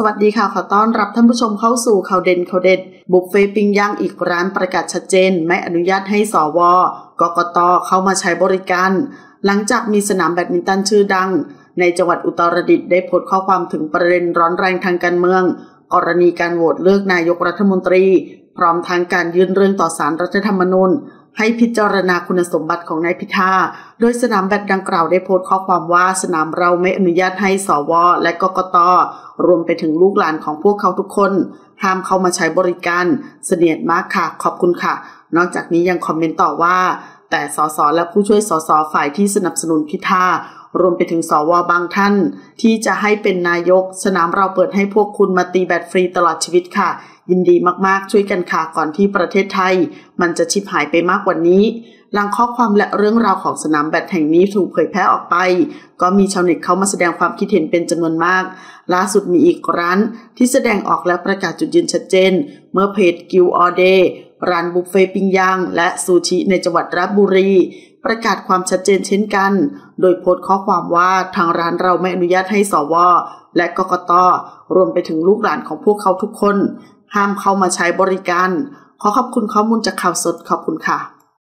สวัสดีค่ะ ขอต้อนรับท่านผู้ชมเข้าสู่ข่าวเด่นข่าวเด็ด บุฟเฟ่ต์ปิ้งย่างอีกร้านประกาศชัดเจน ไม่อนุญาตให้สวกกตเข้ามาใช้บริการ หลังจากมีสนามแบดมินตันชื่อดัง ในจังหวัดอุตรดิตถ์ได้โพสต์ข้อความถึงประเด็นร้อนแรงทางการเมือง กรณีการโหวตเลือกนายกรัฐมนตรี พร้อมทั้งการยื่นเรื่องต่อศาลรัฐธรรมนูญ ให้พิจารณาคุณสมบัติของนายพิธา โดยสนามแบดดังกล่าวได้โพสต์ข้อความว่าสนามเราไม่อนุญาตให้สวและกกตรวมไปถึงลูกหลานของพวกเขาทุกคน ห้ามเข้ามาใช้บริการ เสนียดมากค่ะ ขอบคุณค่ะ นอกจากนี้ยังคอมเมนต์ต่อว่า แต่สสและผู้ช่วยสสฝ่ายที่สนับสนุนพิธา รวมไปถึงสวบางท่าน ที่จะให้เป็นนายก สนามเราเปิดให้พวกคุณมาตีแบตฟรีตลอดชีวิตค่ะ ยินดีมากๆ ช่วยกันค่ะก่อนที่ประเทศไทย มันจะชิบหายไปมากกว่านี้ หลังข้อความและเรื่องราวของสนามแบดแห่งนี้ถูกเผยแพร่ออกไป ก็มีชาวเน็ตเข้ามาแสดงความคิดเห็นเป็นจำนวนมาก ล่าสุดมีอีกร้านที่แสดงออกและประกาศจุดยืนชัดเจน เมื่อเพจกิวออเดร้านบุฟเฟ่ปิ้งย่างและซูชิในจังหวัดราชบุรีประกาศความชัดเจนเช่นกัน โดยโพสต์ข้อความว่าทางร้านเราไม่อนุญาตให้สว และกกตรวมไปถึงลูกหลานของพวกเขาทุกคน ห้ามเข้ามาใช้บริการ ขอขอบคุณข้อมูลจากข่าวสดขอบคุณค่ะ